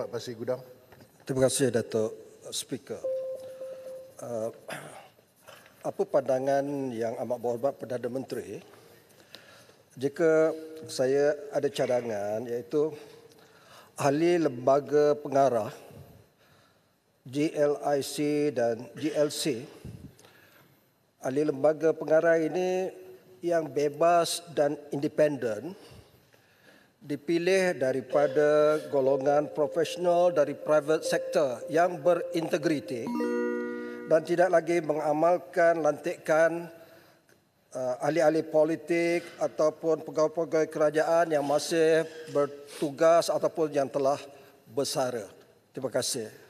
Berhormat Pasir Gudang. Terima kasih Datuk Speaker. Uh, apa pandangan yang amat berhormat Perdana Menteri jika saya ada cadangan iaitu ahli lembaga pengarah GLIC dan GLC ahli lembaga pengarah ini yang bebas dan independen dipilih daripada golongan profesional dari private sector yang berintegriti dan tidak lagi mengamalkan lantikan uh, ahli-ahli politik ataupun pegawai-pegawai kerajaan yang masih bertugas ataupun yang telah bersara. Terima kasih.